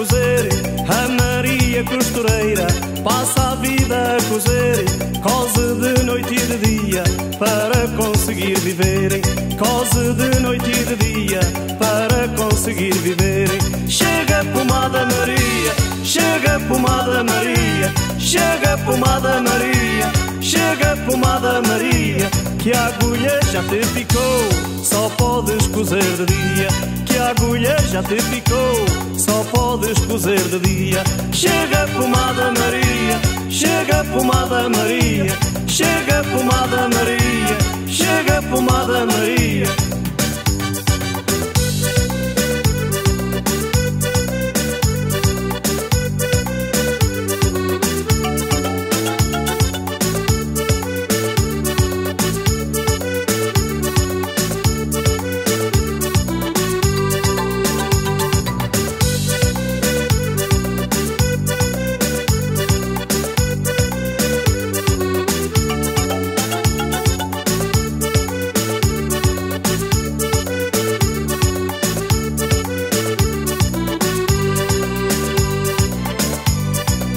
Maria costureira passa a vida a cozer, cose de noite e de dia para conseguir viver. Cose de noite e de dia para conseguir viver. Chega pomada Maria, chega pomada Maria, chega pomada Maria, chega pomada Maria, que a agulha já te ficou, só podes cozer de dia. Que a agulha já te ficou, só podes cozer de dia. Chega pomada Maria, chega pomada Maria, chega pomada Maria, chega pomada Maria.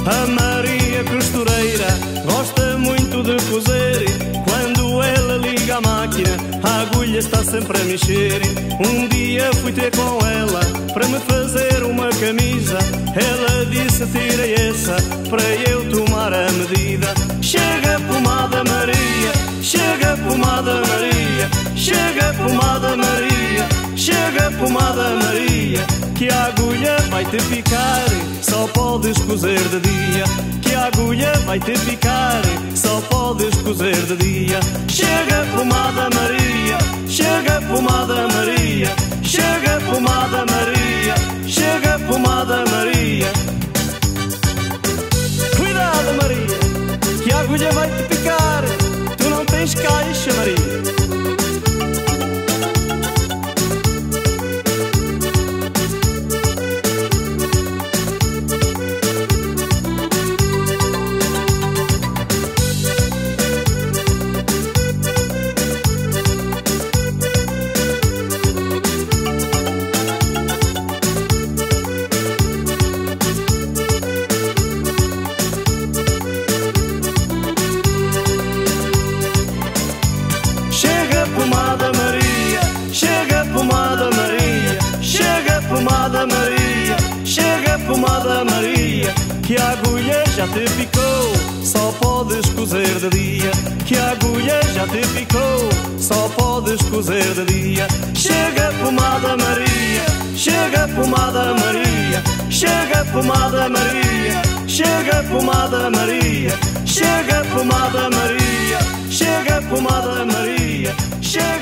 A Maria costureira gosta muito de cozer. Quando ela liga a máquina, a agulha está sempre a mexer. Um dia fui ter com ela para me fazer uma camisa. Ela disse: Tira essa para eu tomar a medida. Chega pomada Maria, chega pomada Maria, chega pomada Maria, chega pomada Maria, que a agulha vai te picar só podes cozer de dia. Que a agulha vai te picar, só podes cozer de dia. Chega pomada Maria, Maria, chega pomada Maria, que a agulha já te ficou, só podes cozer de dia. Que a agulha já te ficou, só podes cozer de dia. Chega pomada Maria, chega pomada Maria, chega pomada Maria, chega pomada Maria, chega pomada Maria, chega pomada Maria, chega